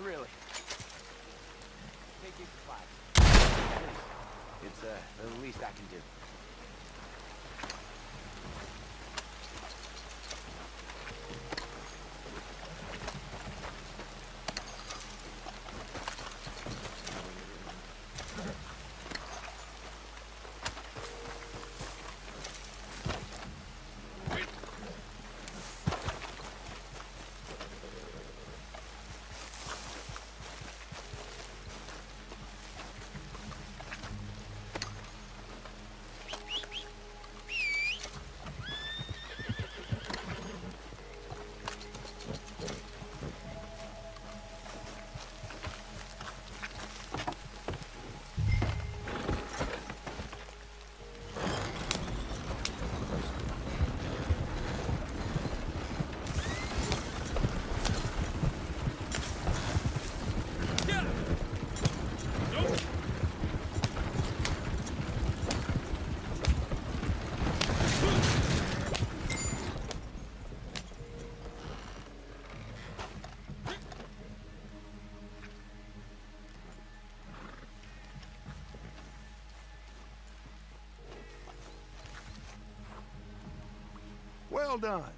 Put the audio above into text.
really. Take you for five. It's uh, the least I can do. Well done.